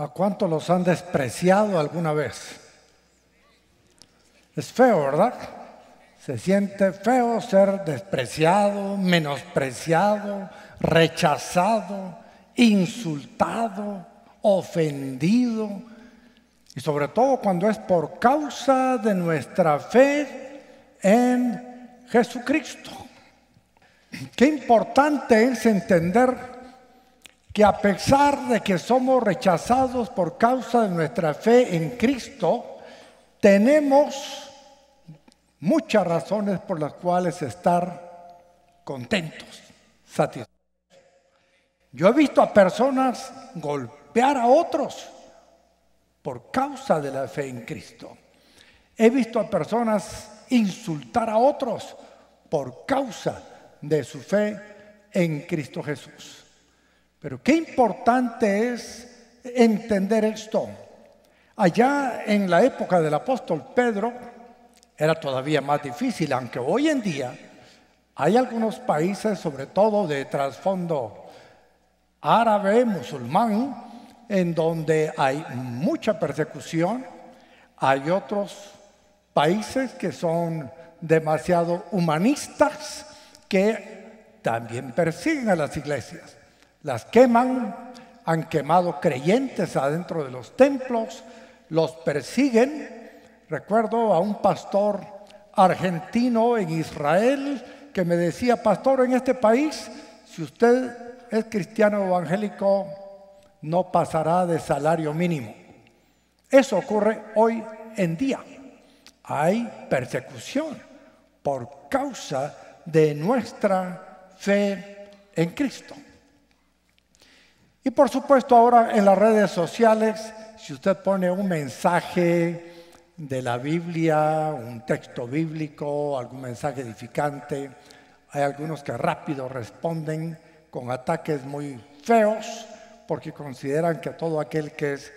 ¿A cuántos los han despreciado alguna vez? Es feo, ¿verdad? Se siente feo ser despreciado, menospreciado, rechazado, insultado, ofendido, y sobre todo cuando es por causa de nuestra fe en Jesucristo. Qué importante es entender que a pesar de que somos rechazados por causa de nuestra fe en Cristo, tenemos muchas razones por las cuales estar contentos, satisfechos. Yo he visto a personas golpear a otros por causa de la fe en Cristo. He visto a personas insultar a otros por causa de su fe en Cristo Jesús. Pero qué importante es entender esto. Allá en la época del apóstol Pedro era todavía más difícil, aunque hoy en día hay algunos países, sobre todo de trasfondo árabe, musulmán, en donde hay mucha persecución. Hay otros países que son demasiado humanistas que también persiguen a las iglesias las queman, han quemado creyentes adentro de los templos, los persiguen. Recuerdo a un pastor argentino en Israel que me decía, pastor, en este país, si usted es cristiano evangélico, no pasará de salario mínimo. Eso ocurre hoy en día. Hay persecución por causa de nuestra fe en Cristo. Y por supuesto ahora en las redes sociales, si usted pone un mensaje de la Biblia, un texto bíblico, algún mensaje edificante, hay algunos que rápido responden con ataques muy feos porque consideran que todo aquel que es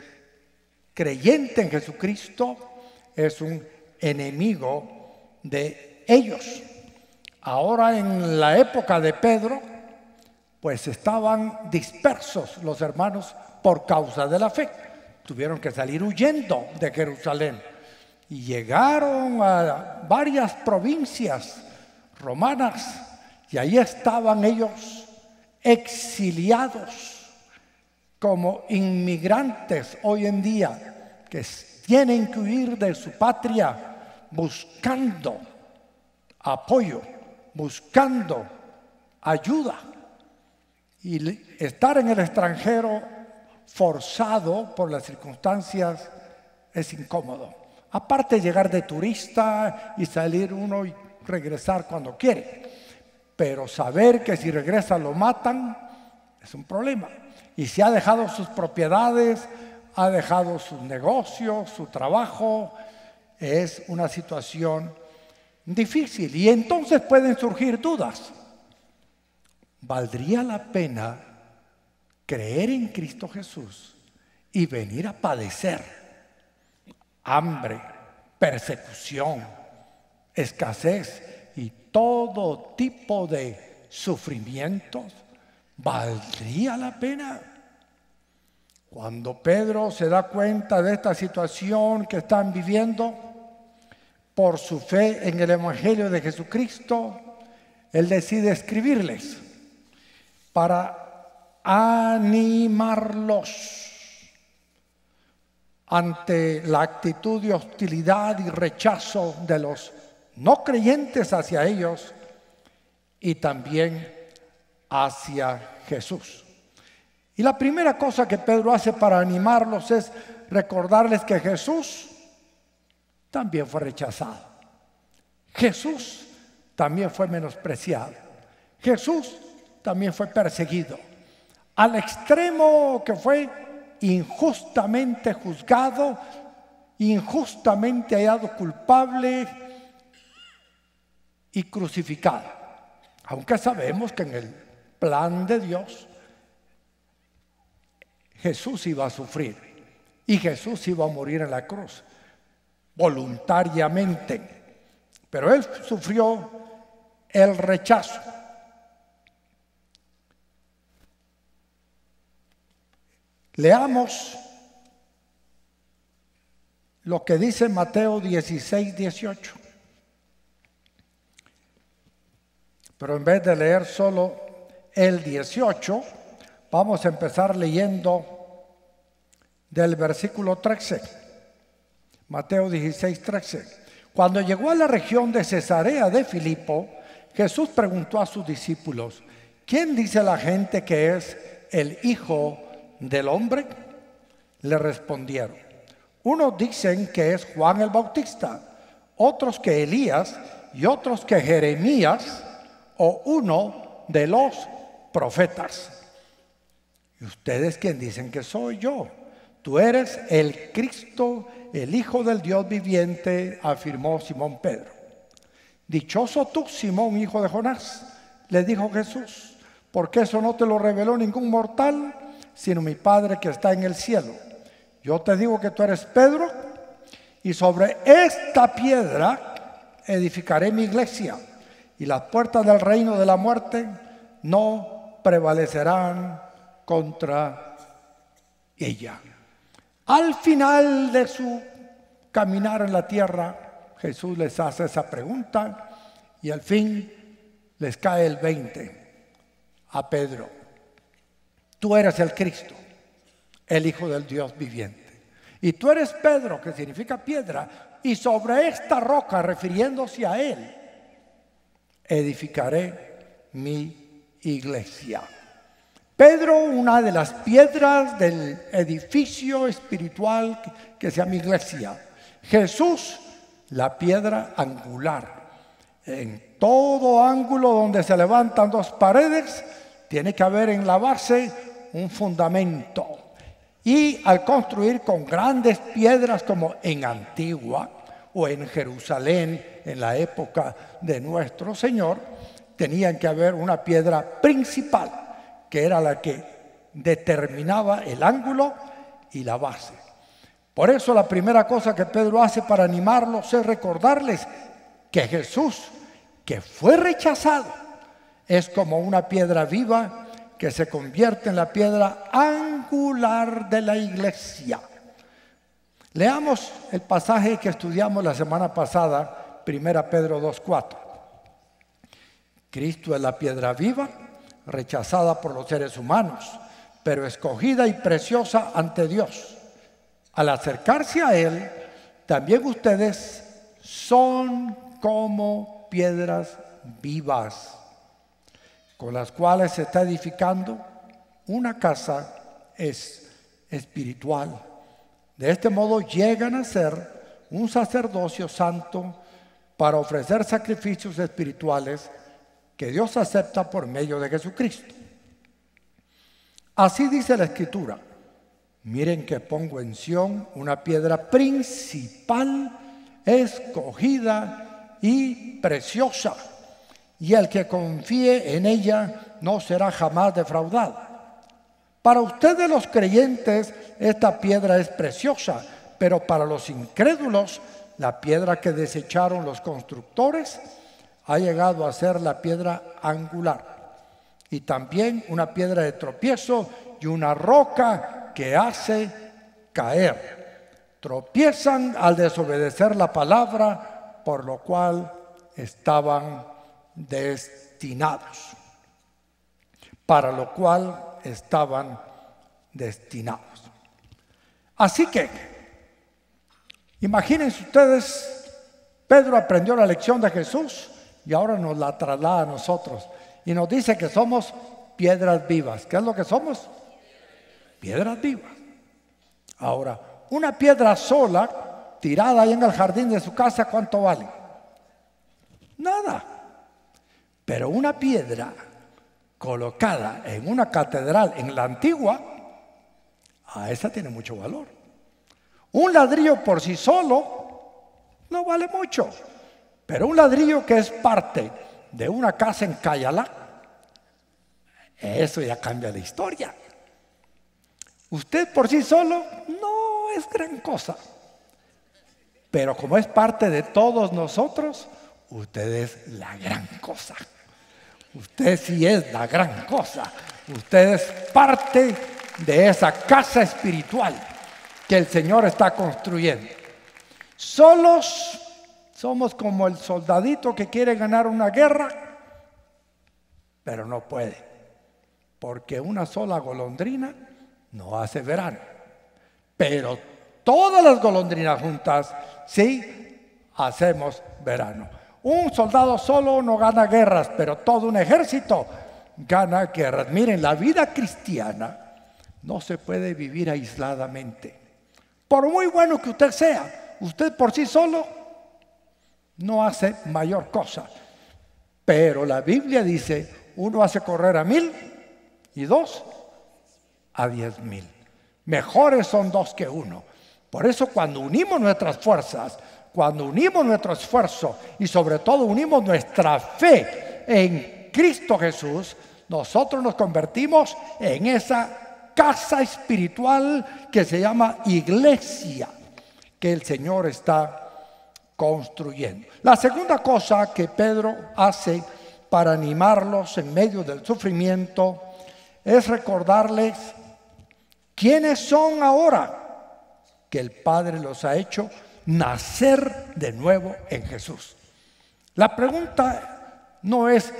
creyente en Jesucristo es un enemigo de ellos. Ahora en la época de Pedro, pues estaban dispersos los hermanos por causa de la fe. Tuvieron que salir huyendo de Jerusalén y llegaron a varias provincias romanas y ahí estaban ellos exiliados como inmigrantes hoy en día que tienen que huir de su patria buscando apoyo, buscando ayuda y estar en el extranjero forzado por las circunstancias es incómodo. Aparte llegar de turista y salir uno y regresar cuando quiere. Pero saber que si regresa lo matan es un problema. Y si ha dejado sus propiedades, ha dejado sus negocios, su trabajo, es una situación difícil. Y entonces pueden surgir dudas. ¿Valdría la pena creer en Cristo Jesús y venir a padecer hambre, persecución, escasez y todo tipo de sufrimientos? ¿Valdría la pena? Cuando Pedro se da cuenta de esta situación que están viviendo, por su fe en el Evangelio de Jesucristo, él decide escribirles para animarlos ante la actitud de hostilidad y rechazo de los no creyentes hacia ellos y también hacia Jesús. Y la primera cosa que Pedro hace para animarlos es recordarles que Jesús también fue rechazado. Jesús también fue menospreciado. Jesús también fue perseguido, al extremo que fue injustamente juzgado, injustamente hallado culpable y crucificado. Aunque sabemos que en el plan de Dios Jesús iba a sufrir y Jesús iba a morir en la cruz voluntariamente. Pero él sufrió el rechazo. Leamos lo que dice Mateo 16, 18. Pero en vez de leer solo el 18, vamos a empezar leyendo del versículo 13. Mateo 16, 13. Cuando llegó a la región de Cesarea de Filipo, Jesús preguntó a sus discípulos, ¿quién dice la gente que es el Hijo del Hombre? Le respondieron, unos dicen que es Juan el Bautista, otros que Elías y otros que Jeremías o uno de los profetas. ¿Y ustedes quién dicen que soy yo? Tú eres el Cristo, el Hijo del Dios viviente, afirmó Simón Pedro. Dichoso tú, Simón, hijo de Jonás, le dijo Jesús, porque eso no te lo reveló ningún mortal, sino mi Padre que está en el cielo. Yo te digo que tú eres Pedro, y sobre esta piedra edificaré mi iglesia y las puertas del reino de la muerte no prevalecerán contra ella. Al final de su caminar en la tierra, Jesús les hace esa pregunta y al fin les cae el 20 a Pedro. Tú eres el Cristo, el Hijo del Dios viviente. Y tú eres Pedro, que significa piedra, y sobre esta roca, refiriéndose a él, edificaré mi iglesia. Pedro, una de las piedras del edificio espiritual que se llama iglesia. Jesús, la piedra angular. En todo ángulo donde se levantan dos paredes, tiene que haber en la base un fundamento. Y al construir con grandes piedras como en Antigua o en Jerusalén, en la época de nuestro Señor, tenían que haber una piedra principal, que era la que determinaba el ángulo y la base. Por eso la primera cosa que Pedro hace para animarlos es recordarles que Jesús, que fue rechazado, es como una piedra viva que se convierte en la piedra angular de la iglesia. Leamos el pasaje que estudiamos la semana pasada Primera Pedro 2.4. Cristo es la piedra viva, rechazada por los seres humanos, pero escogida y preciosa ante Dios. Al acercarse a Él, también ustedes son como piedras vivas, con las cuales se está edificando una casa es espiritual. De este modo llegan a ser un sacerdocio santo para ofrecer sacrificios espirituales que Dios acepta por medio de Jesucristo. Así dice la escritura. Miren que pongo en Sión una piedra principal, escogida y preciosa, y el que confíe en ella no será jamás defraudado. Para ustedes los creyentes esta piedra es preciosa, pero para los incrédulos la piedra que desecharon los constructores ha llegado a ser la piedra angular y también una piedra de tropiezo y una roca que hace caer. Tropiezan al desobedecer la palabra, por lo cual estaban destinados. Para lo cual estaban destinados. Así que Imagínense ustedes, Pedro aprendió la lección de Jesús y ahora nos la traslada a nosotros y nos dice que somos piedras vivas. ¿Qué es lo que somos? Piedras vivas. Ahora, una piedra sola, tirada ahí en el jardín de su casa, ¿cuánto vale? Nada. Pero una piedra colocada en una catedral en la antigua, a esa tiene mucho valor. Un ladrillo por sí solo no vale mucho, pero un ladrillo que es parte de una casa en Cayala, eso ya cambia la historia. Usted por sí solo no es gran cosa, pero como es parte de todos nosotros, usted es la gran cosa. Usted sí es la gran cosa. Usted es parte de esa casa espiritual que el Señor está construyendo. Solos somos como el soldadito que quiere ganar una guerra, pero no puede, porque una sola golondrina no hace verano. Pero todas las golondrinas juntas, sí, hacemos verano. Un soldado solo no gana guerras, pero todo un ejército gana guerras. Miren, la vida cristiana no se puede vivir aisladamente. Por muy bueno que usted sea, usted por sí solo no hace mayor cosa. Pero la Biblia dice, uno hace correr a mil y dos a diez mil. Mejores son dos que uno. Por eso cuando unimos nuestras fuerzas, cuando unimos nuestro esfuerzo y sobre todo unimos nuestra fe en Cristo Jesús, nosotros nos convertimos en esa casa espiritual que se llama iglesia que el Señor está construyendo. La segunda cosa que Pedro hace para animarlos en medio del sufrimiento es recordarles quiénes son ahora que el Padre los ha hecho nacer de nuevo en Jesús. La pregunta no es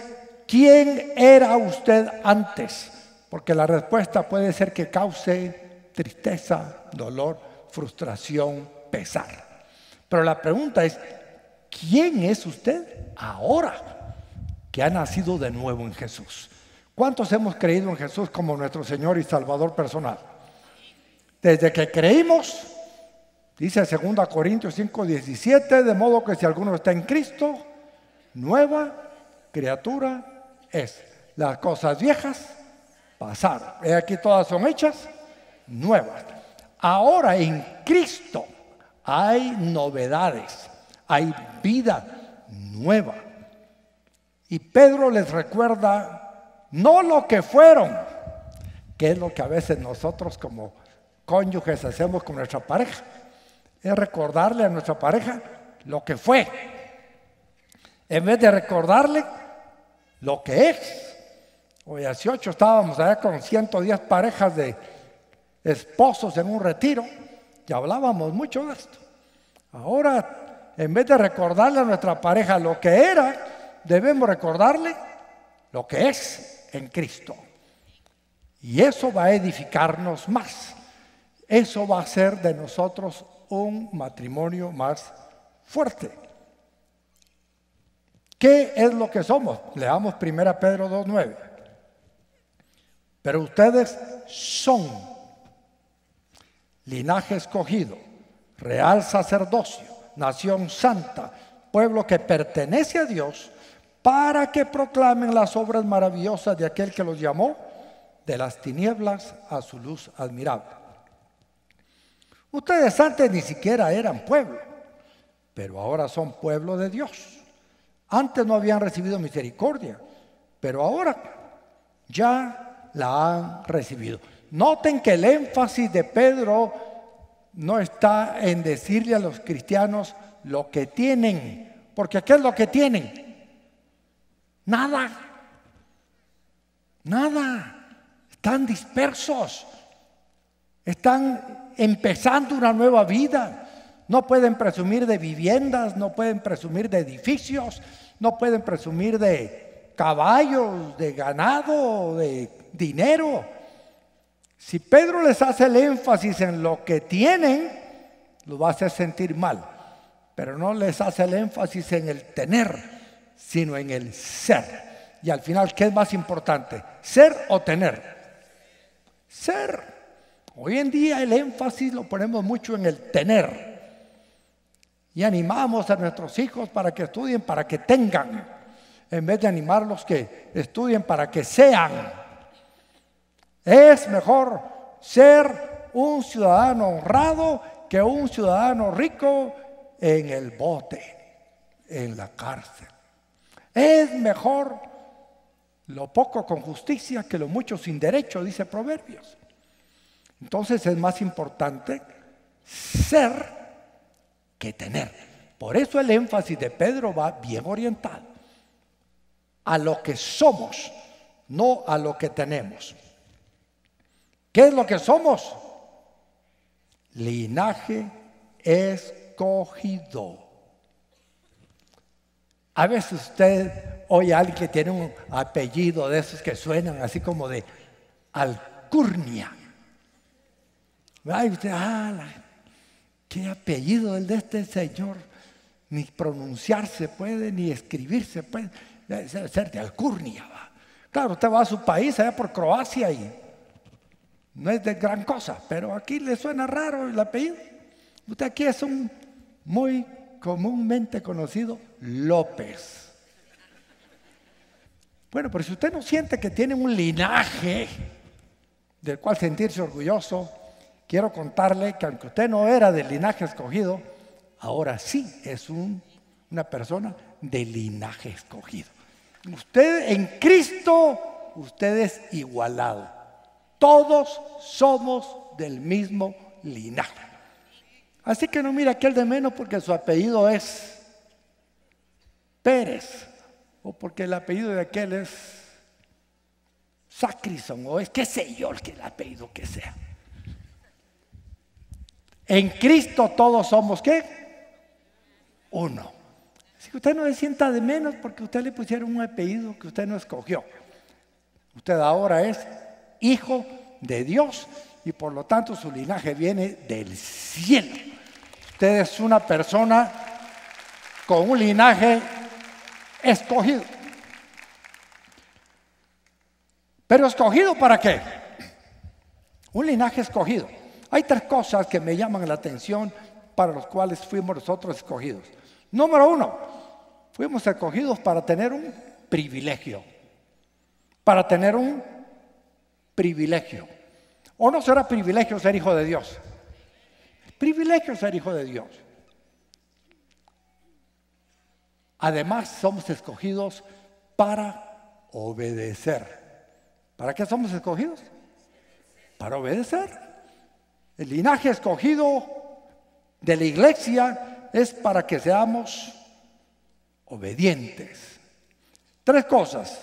quién era usted antes, porque la respuesta puede ser que cause tristeza, dolor, frustración, pesar. Pero la pregunta es, ¿quién es usted ahora que ha nacido de nuevo en Jesús? ¿Cuántos hemos creído en Jesús como nuestro Señor y Salvador personal? Desde que creímos, Dice 2 Corintios 5, 17, de modo que si alguno está en Cristo, nueva criatura es. Las cosas viejas pasaron. Aquí todas son hechas nuevas. Ahora en Cristo hay novedades, hay vida nueva. Y Pedro les recuerda no lo que fueron, que es lo que a veces nosotros como cónyuges hacemos con nuestra pareja es recordarle a nuestra pareja lo que fue, en vez de recordarle lo que es. Hoy a 18 estábamos allá con 110 parejas de esposos en un retiro y hablábamos mucho de esto. Ahora, en vez de recordarle a nuestra pareja lo que era, debemos recordarle lo que es en Cristo. Y eso va a edificarnos más. Eso va a hacer de nosotros un matrimonio más fuerte. ¿Qué es lo que somos? Leamos 1 Pedro 2.9. Pero ustedes son linaje escogido, real sacerdocio, nación santa, pueblo que pertenece a Dios, para que proclamen las obras maravillosas de aquel que los llamó de las tinieblas a su luz admirable. Ustedes antes ni siquiera eran pueblo, pero ahora son pueblo de Dios. Antes no habían recibido misericordia, pero ahora ya la han recibido. Noten que el énfasis de Pedro no está en decirle a los cristianos lo que tienen, porque ¿qué es lo que tienen? Nada, nada, están dispersos, están empezando una nueva vida. No pueden presumir de viviendas, no pueden presumir de edificios, no pueden presumir de caballos, de ganado, de dinero. Si Pedro les hace el énfasis en lo que tienen, lo va a hacer sentir mal. Pero no les hace el énfasis en el tener, sino en el ser. Y al final, ¿qué es más importante? ¿Ser o tener? Ser. Hoy en día el énfasis lo ponemos mucho en el tener. Y animamos a nuestros hijos para que estudien, para que tengan, en vez de animarlos que estudien para que sean. Es mejor ser un ciudadano honrado que un ciudadano rico en el bote, en la cárcel. Es mejor lo poco con justicia que lo mucho sin derecho, dice Proverbios. Entonces es más importante ser que tener. Por eso el énfasis de Pedro va bien orientado a lo que somos, no a lo que tenemos. ¿Qué es lo que somos? Linaje es escogido. A veces usted oye a alguien que tiene un apellido de esos que suenan así como de alcurnia. Ay, usted, ah, qué apellido el de este señor. Ni pronunciarse puede, ni escribirse puede. Debe ser de alcurnia. Claro, usted va a su país, allá por Croacia y no es de gran cosa, pero aquí le suena raro el apellido. Usted aquí es un muy comúnmente conocido López. Bueno, pero si usted no siente que tiene un linaje del cual sentirse orgulloso, quiero contarle que aunque usted no era del linaje escogido, ahora sí es una persona de linaje escogido. Usted en Cristo, usted es igualado. Todos somos del mismo linaje. Así que no mira aquel de menos porque su apellido es Pérez o porque el apellido de aquel es Sacrison o es qué sé yo el, apellido que sea. En Cristo todos somos qué? Uno. Así que usted no se sienta de menos porque usted le pusieron un apellido que usted no escogió. Usted ahora es hijo de Dios y por lo tanto su linaje viene del cielo. Usted es una persona con un linaje escogido. Pero escogido para qué? Un linaje escogido. Hay tres cosas que me llaman la atención para los cuales fuimos nosotros escogidos. Número uno, fuimos escogidos para tener un privilegio. Para tener un privilegio. ¿O no será privilegio ser hijo de Dios? Privilegio ser hijo de Dios. Además, somos escogidos para obedecer. ¿Para qué somos escogidos? Para obedecer. El linaje escogido de la iglesia es para que seamos obedientes. Tres cosas.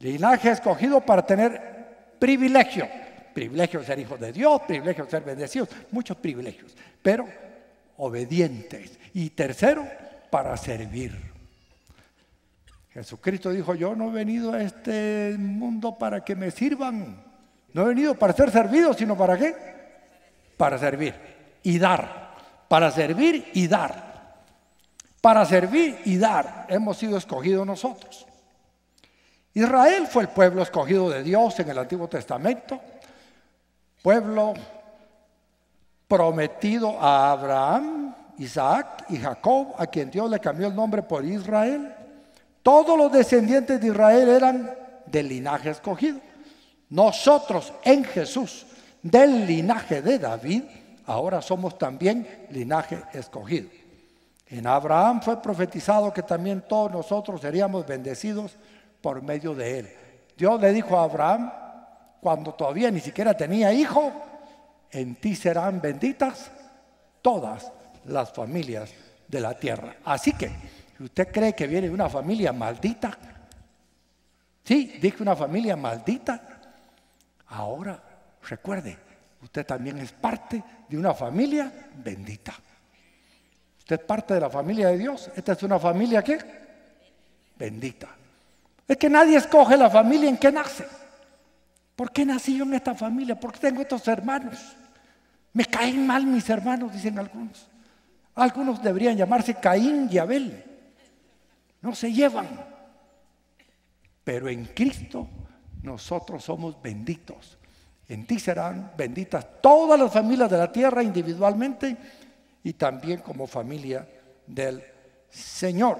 Linaje escogido para tener privilegio. Privilegio de ser hijo de Dios, privilegio de ser bendecidos, muchos privilegios, pero obedientes. Y tercero, para servir. Jesucristo dijo, yo no he venido a este mundo para que me sirvan. No he venido para ser servido, sino para qué? Para servir y dar. Para servir y dar. Para servir y dar hemos sido escogidos nosotros. Israel fue el pueblo escogido de Dios en el Antiguo Testamento. Pueblo prometido a Abraham, Isaac y Jacob, a quien Dios le cambió el nombre por Israel. Todos los descendientes de Israel eran del linaje escogido. Nosotros en Jesús, del linaje de David, ahora somos también linaje escogido. En Abraham fue profetizado que también todos nosotros seríamos bendecidos por medio de él. Dios le dijo a Abraham, cuando todavía ni siquiera tenía hijo, en ti serán benditas todas las familias de la tierra. Así que ¿Usted cree que viene de una familia maldita? Sí, dije una familia maldita. Ahora, recuerde, usted también es parte de una familia bendita. Usted es parte de la familia de Dios. Esta es una familia que bendita. Es que nadie escoge la familia en que nace. ¿Por qué nací yo en esta familia? ¿Por qué tengo estos hermanos? Me caen mal mis hermanos, dicen algunos. Algunos deberían llamarse Caín y Abel no se llevan. Pero en Cristo nosotros somos benditos. En ti serán benditas todas las familias de la tierra individualmente y también como familia del Señor.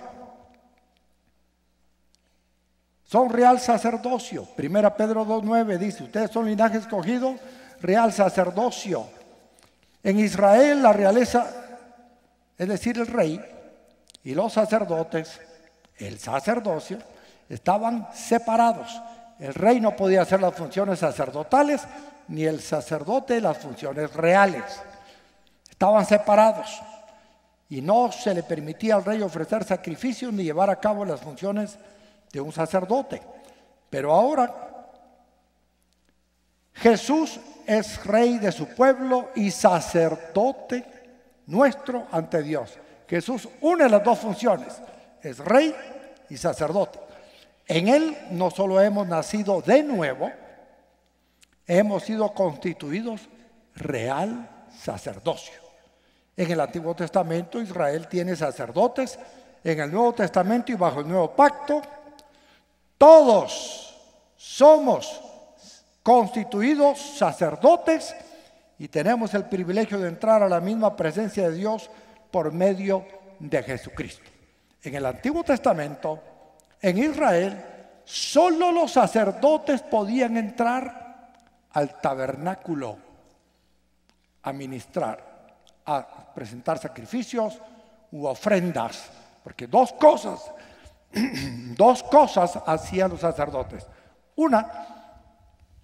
Son real sacerdocio. Primera Pedro 2.9 dice, ustedes son linaje escogido, real sacerdocio. En Israel la realeza, es decir, el rey y los sacerdotes el sacerdocio, estaban separados. El rey no podía hacer las funciones sacerdotales, ni el sacerdote las funciones reales. Estaban separados. Y no se le permitía al rey ofrecer sacrificios ni llevar a cabo las funciones de un sacerdote. Pero ahora Jesús es rey de su pueblo y sacerdote nuestro ante Dios. Jesús une las dos funciones, es rey y sacerdote. En Él no solo hemos nacido de nuevo, hemos sido constituidos real sacerdocio. En el Antiguo Testamento Israel tiene sacerdotes, en el Nuevo Testamento y bajo el nuevo pacto, todos somos constituidos sacerdotes y tenemos el privilegio de entrar a la misma presencia de Dios por medio de Jesucristo. En el Antiguo Testamento, en Israel, solo los sacerdotes podían entrar al tabernáculo a ministrar, a presentar sacrificios u ofrendas, porque dos cosas, dos cosas hacían los sacerdotes. Una,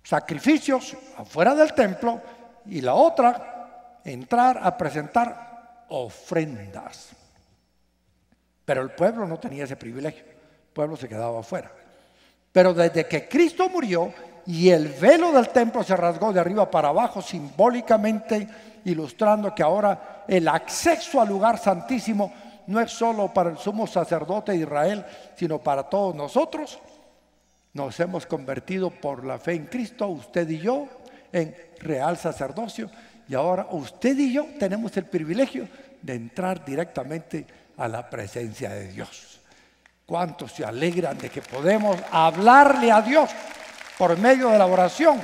sacrificios afuera del templo y la otra, entrar a presentar ofrendas. Pero el pueblo no tenía ese privilegio, pueblo se quedaba afuera. Pero desde que Cristo murió y el velo del templo se rasgó de arriba para abajo, simbólicamente ilustrando que ahora el acceso al lugar santísimo no es solo para el sumo sacerdote de Israel, sino para todos nosotros. Nos hemos convertido por la fe en Cristo, usted y yo, en real sacerdocio. Y ahora usted y yo tenemos el privilegio de entrar directamente a la presencia de Dios. ¿Cuántos se alegran de que podemos hablarle a Dios por medio de la oración?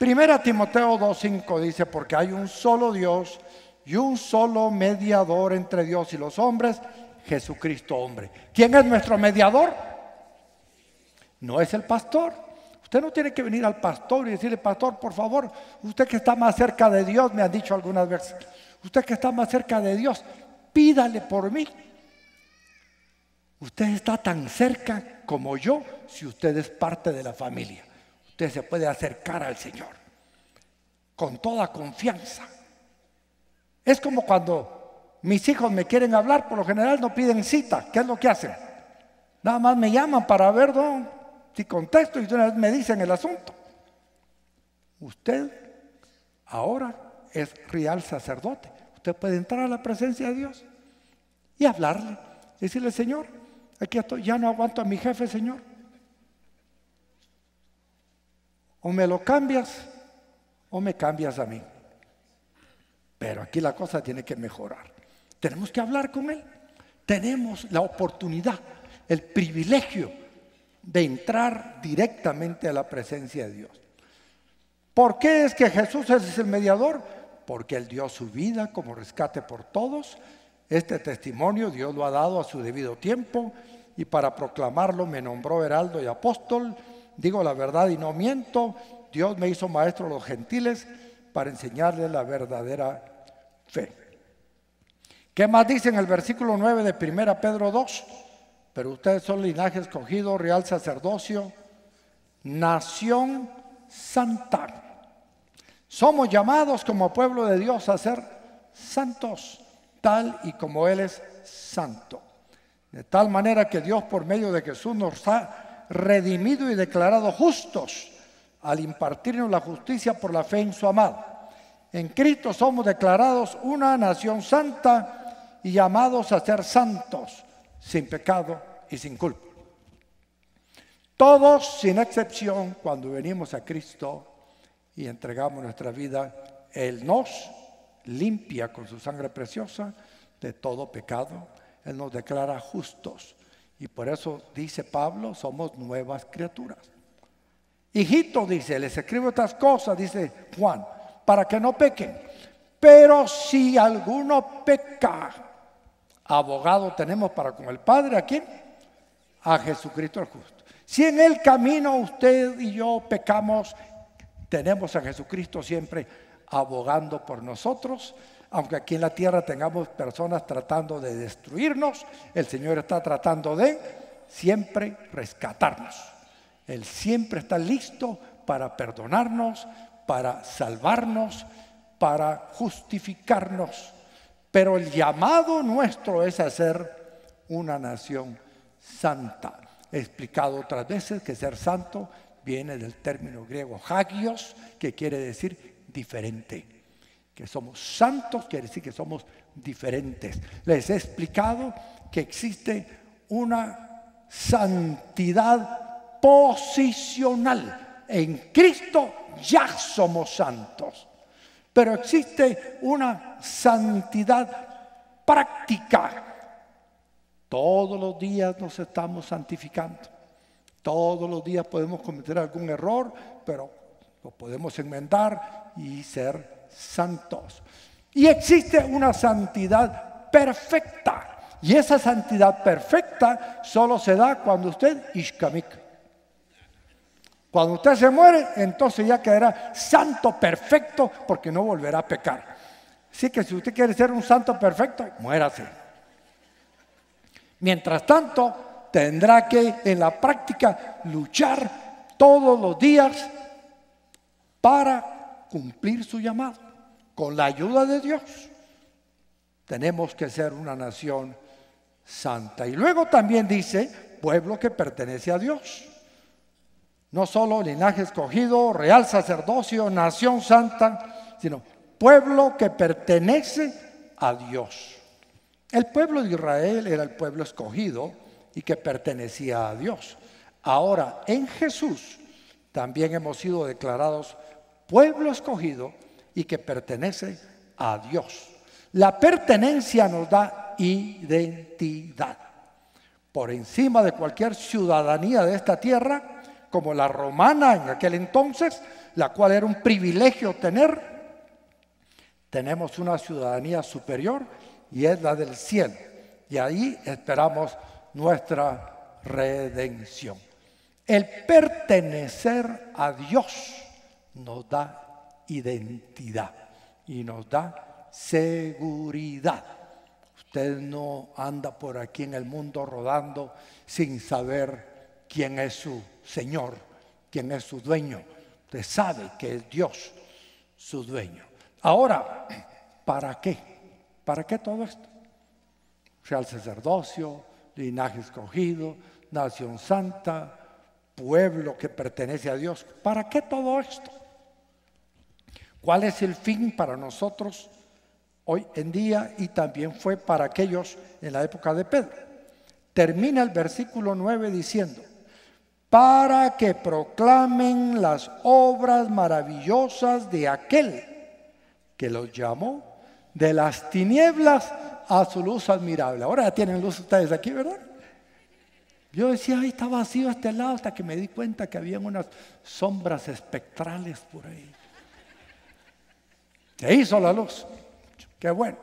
Primera Timoteo 2.5 dice, porque hay un solo Dios y un solo mediador entre Dios y los hombres, Jesucristo hombre. ¿Quién es nuestro mediador? No es el pastor. Usted no tiene que venir al pastor y decirle, pastor, por favor, usted que está más cerca de Dios, me han dicho algunas veces, usted que está más cerca de Dios, pídale por mí. Usted está tan cerca como yo si usted es parte de la familia. Usted se puede acercar al Señor con toda confianza. Es como cuando mis hijos me quieren hablar, por lo general no piden cita. ¿Qué es lo que hacen? Nada más me llaman para ver si contesto y una vez me dicen el asunto. Usted ahora es real sacerdote. Usted puede entrar a la presencia de Dios y hablarle. Decirle, Señor, aquí estoy, ya no aguanto a mi jefe, Señor. O me lo cambias o me cambias a mí. Pero aquí la cosa tiene que mejorar. Tenemos que hablar con Él. Tenemos la oportunidad, el privilegio de entrar directamente a la presencia de Dios. ¿Por qué es que Jesús es el mediador? Porque Él dio su vida como rescate por todos. Este testimonio Dios lo ha dado a su debido tiempo y para proclamarlo me nombró heraldo y apóstol. Digo la verdad y no miento. Dios me hizo maestro de los gentiles para enseñarles la verdadera fe. ¿Qué más dice en el versículo 9 de 1 Pedro 2? Pero ustedes son linaje escogido, real sacerdocio, nación santa. Somos llamados como pueblo de Dios a ser santos, tal y como Él es santo. De tal manera que Dios por medio de Jesús nos ha redimido y declarado justos al impartirnos la justicia por la fe en su amado. En Cristo somos declarados una nación santa y llamados a ser santos, sin pecado y sin culpa. Todos, sin excepción, cuando venimos a Cristo y entregamos nuestra vida, Él nos limpia con su sangre preciosa de todo pecado. Él nos declara justos. Y por eso dice Pablo, somos nuevas criaturas. Hijito, dice, les escribo estas cosas, dice Juan para que no pequen. Pero si alguno peca, abogado tenemos para con el Padre, ¿a quién? A Jesucristo el justo. Si en el camino usted y yo pecamos, tenemos a Jesucristo siempre abogando por nosotros. Aunque aquí en la tierra tengamos personas tratando de destruirnos, el Señor está tratando de siempre rescatarnos. Él siempre está listo para perdonarnos, para salvarnos, para justificarnos. Pero el llamado nuestro es a ser una nación santa. He explicado otras veces que ser santo viene del término griego hagios, que quiere decir diferente. Que somos santos quiere decir que somos diferentes. Les he explicado que existe una santidad posicional. En Cristo ya somos santos. Pero existe una santidad práctica. Todos los días nos estamos santificando. Todos los días podemos cometer algún error, pero lo podemos enmendar y ser santos. Y existe una santidad perfecta. Y esa santidad perfecta solo se da cuando usted ishkamik. Cuando usted se muere, entonces ya quedará santo perfecto porque no volverá a pecar. Así que si usted quiere ser un santo perfecto, muérase. Mientras tanto, tendrá que en la práctica luchar todos los días para cumplir su llamado. Con la ayuda de Dios, tenemos que ser una nación santa. Y luego también dice, pueblo que pertenece a Dios. No solo linaje escogido, real sacerdocio, nación santa, sino pueblo que pertenece a Dios. El pueblo de Israel era el pueblo escogido y que pertenecía a Dios. Ahora, en Jesús también hemos sido declarados pueblo escogido y que pertenece a Dios. La pertenencia nos da identidad. Por encima de cualquier ciudadanía de esta tierra, como la romana en aquel entonces, la cual era un privilegio tener, tenemos una ciudadanía superior y es la del cielo. Y ahí esperamos nuestra redención. El pertenecer a Dios nos da identidad y nos da seguridad. Usted no anda por aquí en el mundo rodando sin saber quién es su Señor, quién es su dueño. Usted sabe que es Dios su dueño. Ahora, ¿para qué? ¿Para qué todo esto? Real sacerdocio, linaje escogido, nación santa, pueblo que pertenece a Dios. ¿Para qué todo esto? ¿Cuál es el fin para nosotros hoy en día y también fue para aquellos en la época de Pedro? Termina el versículo 9 diciendo, para que proclamen las obras maravillosas de aquel que los llamó de las tinieblas a su luz admirable. Ahora ya tienen luz ustedes aquí, ¿verdad? Yo decía, ahí está vacío este lado hasta que me di cuenta que había unas sombras espectrales por ahí. Se hizo la luz. Qué bueno.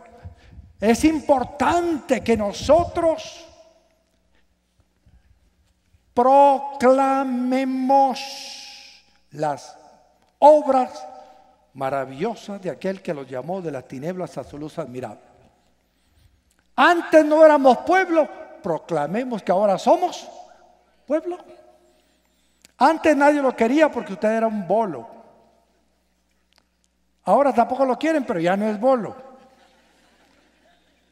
Es importante que nosotros proclamemos las obras maravillosas de aquel que los llamó de las tinieblas a su luz admirable. Antes no éramos pueblo, proclamemos que ahora somos pueblo. Antes nadie lo quería porque usted era un bolo. Ahora tampoco lo quieren, pero ya no es bolo.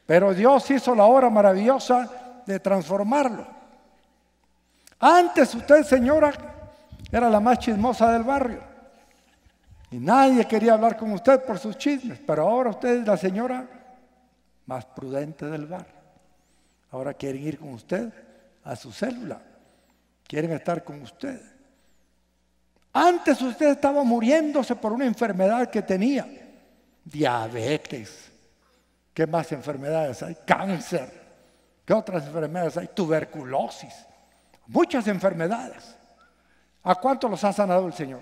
Pero Dios hizo la obra maravillosa de transformarlo. Antes usted, señora, era la más chismosa del barrio. Y nadie quería hablar con usted por sus chismes. Pero ahora usted es la señora más prudente del barrio. Ahora quieren ir con usted a su célula. Quieren estar con usted. Antes usted estaba muriéndose por una enfermedad que tenía. Diabetes. ¿Qué más enfermedades hay? Cáncer. ¿Qué otras enfermedades hay? Tuberculosis muchas enfermedades. ¿A cuánto los ha sanado el Señor?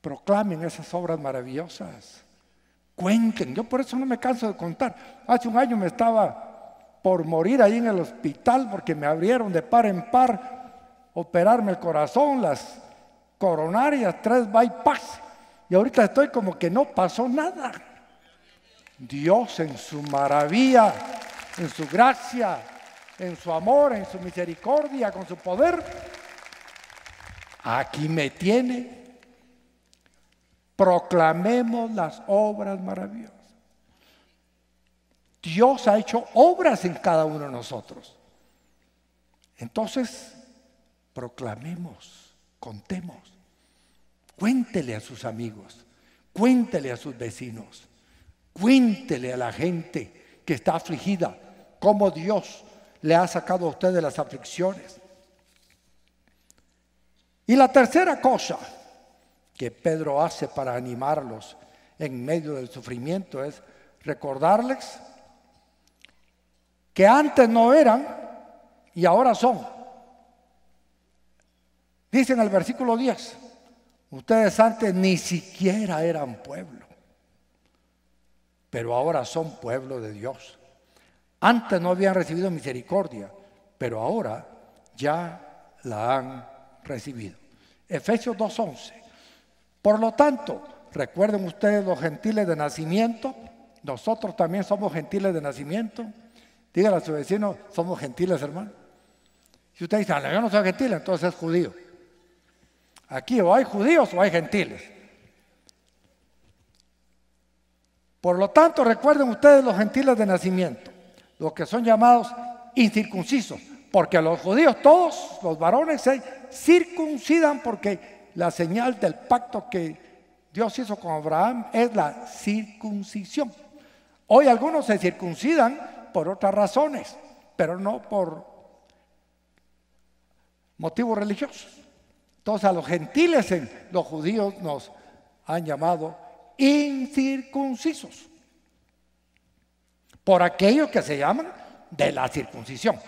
Proclamen esas obras maravillosas. Cuenten. Yo por eso no me canso de contar. Hace un año me estaba por morir ahí en el hospital porque me abrieron de par en par, operarme el corazón, las coronarias, tres bypass. Y ahorita estoy como que no pasó nada. Dios en su maravilla, en su gracia, en su amor, en su misericordia, con su poder. Aquí me tiene. Proclamemos las obras maravillosas. Dios ha hecho obras en cada uno de nosotros. Entonces, proclamemos, contemos, cuéntele a sus amigos, Cuéntele a sus vecinos, cuéntele a la gente que está afligida cómo Dios le ha sacado a usted de las aflicciones. Y la tercera cosa que Pedro hace para animarlos en medio del sufrimiento es recordarles que antes no eran y ahora son. Dice en el versículo 10, ustedes antes ni siquiera eran pueblo, pero ahora son pueblo de Dios. Antes no habían recibido misericordia, pero ahora ya la han recibido. Efesios 2.11. Por lo tanto, recuerden ustedes los gentiles de nacimiento, nosotros también somos gentiles de nacimiento. Díganle a su vecino, somos gentiles, hermano. Si usted dice, ah, yo no soy gentil, entonces es judío. Aquí o hay judíos o hay gentiles. Por lo tanto, recuerden ustedes los gentiles de nacimiento, los que son llamados incircuncisos, porque los judíos, todos los varones, se circuncidan porque la señal del pacto que Dios hizo con Abraham es la circuncisión. Hoy algunos se circuncidan por otras razones, pero no por motivos religiosos. Entonces a los gentiles los judíos nos han llamado incircuncisos por aquellos que se llaman de la circuncisión.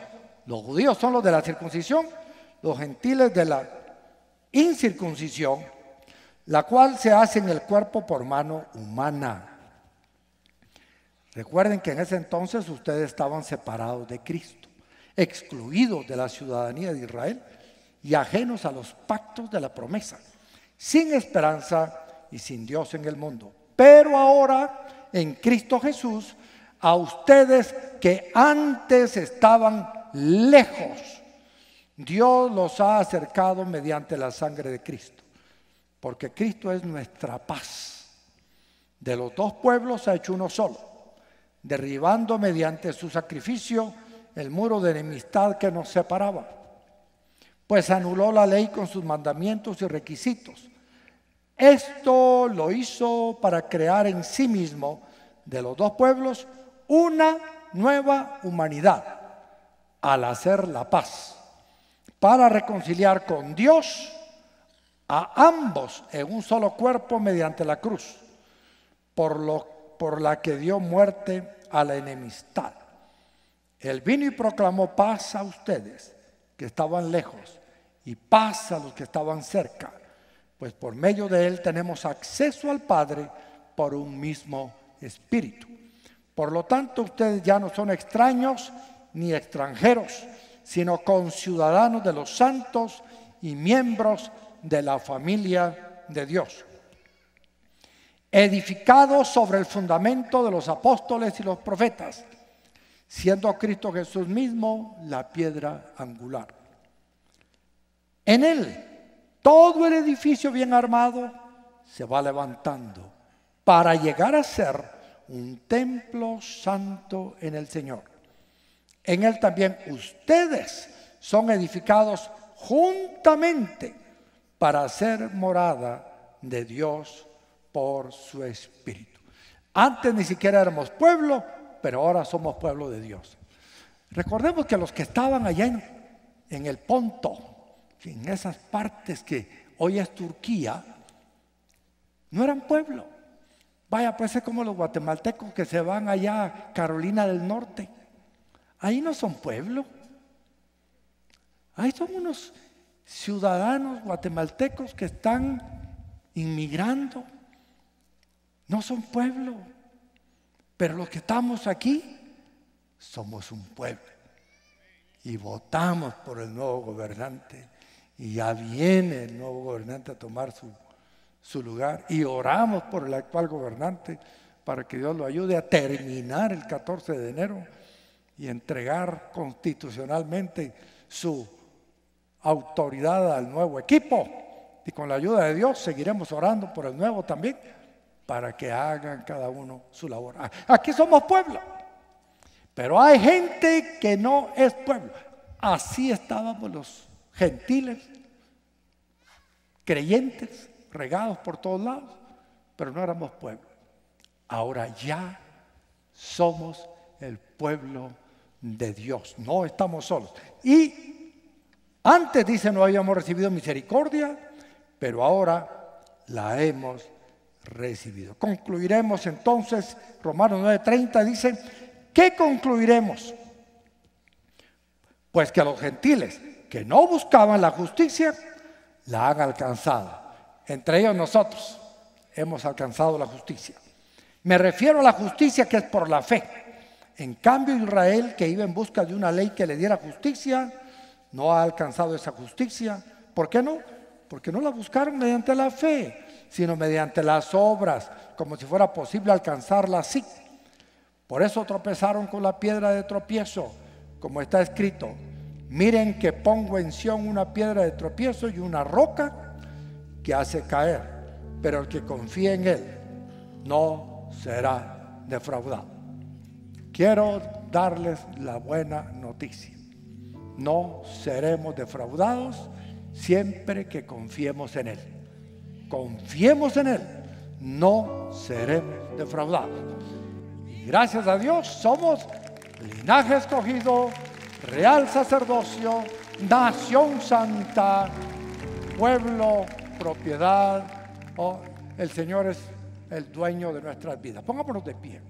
Los judíos son los de la circuncisión, los gentiles de la incircuncisión, la cual se hace en el cuerpo por mano humana. Recuerden que en ese entonces ustedes estaban separados de Cristo, excluidos de la ciudadanía de Israel y ajenos a los pactos de la promesa, sin esperanza y sin Dios en el mundo. Pero ahora, en Cristo Jesús, a ustedes que antes estaban lejos. Dios los ha acercado mediante la sangre de Cristo, porque Cristo es nuestra paz. De los dos pueblos ha hecho uno solo, derribando mediante su sacrificio el muro de enemistad que nos separaba, pues anuló la ley con sus mandamientos y requisitos. Esto lo hizo para crear en sí mismo de los dos pueblos una nueva humanidad al hacer la paz, para reconciliar con Dios a ambos en un solo cuerpo mediante la cruz, por, lo, por la que dio muerte a la enemistad. Él vino y proclamó paz a ustedes que estaban lejos y paz a los que estaban cerca, pues por medio de Él tenemos acceso al Padre por un mismo espíritu. Por lo tanto, ustedes ya no son extraños ni extranjeros, sino conciudadanos de los santos y miembros de la familia de Dios. Edificados sobre el fundamento de los apóstoles y los profetas, siendo Cristo Jesús mismo la piedra angular. En él, todo el edificio bien armado se va levantando para llegar a ser un templo santo en el Señor. En él también ustedes son edificados juntamente para ser morada de Dios por su Espíritu. Antes ni siquiera éramos pueblo, pero ahora somos pueblo de Dios. Recordemos que los que estaban allá en, el Ponto, en esas partes que hoy es Turquía, no eran pueblo. Vaya, pues es como los guatemaltecos que se van allá a Carolina del Norte. Ahí no son pueblo. Ahí son unos ciudadanos guatemaltecos que están inmigrando. No son pueblo. Pero los que estamos aquí somos un pueblo. Y votamos por el nuevo gobernante. Y ya viene el nuevo gobernante a tomar su su lugar y oramos por el actual gobernante para que Dios lo ayude a terminar el 14 de enero y entregar constitucionalmente su autoridad al nuevo equipo. Y con la ayuda de Dios seguiremos orando por el nuevo también para que hagan cada uno su labor. Ah, aquí somos pueblo, pero hay gente que no es pueblo. Así estábamos los gentiles, creyentes, regados por todos lados, pero no éramos pueblo. Ahora ya somos el pueblo de Dios, no estamos solos. Y antes dice no habíamos recibido misericordia, pero ahora la hemos recibido. Concluiremos entonces, Romanos 9:30 dice, ¿qué concluiremos? Pues que los gentiles que no buscaban la justicia, la han alcanzado. Entre ellos nosotros hemos alcanzado la justicia. Me refiero a la justicia que es por la fe. En cambio, Israel, que iba en busca de una ley que le diera justicia, no ha alcanzado esa justicia. ¿Por qué no? Porque no la buscaron mediante la fe, sino mediante las obras, como si fuera posible alcanzarla así. Por eso tropezaron con la piedra de tropiezo, como está escrito. Miren que pongo en Sión una piedra de tropiezo y una roca que hace caer, pero el que confía en él no será defraudado. Quiero darles la buena noticia. No seremos defraudados siempre que confiemos en Él. Confiemos en Él, no seremos defraudados. Y gracias a Dios somos linaje escogido, real sacerdocio, nación santa, pueblo, propiedad. Oh, el Señor es el dueño de nuestras vidas. Pongámonos de pie.